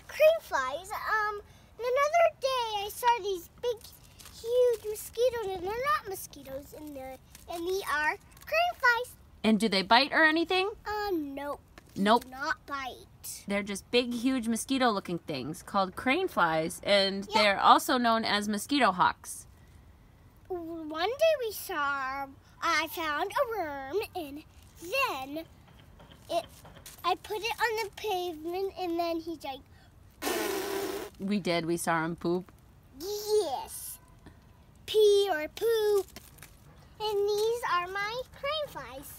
crane flies. Um, another day I saw these big, huge mosquitoes, and they're not mosquitoes, and they and they are crane flies. And do they bite or anything? Um, nope. Nope. Not bite. They're just big, huge mosquito looking things called crane flies, and Yeah. they're also known as mosquito hawks. One day we saw, I found a worm, and then it, I put it on the pavement, and then he's like, We did, we saw him poop. yes, pee or poop. And these are my crane flies.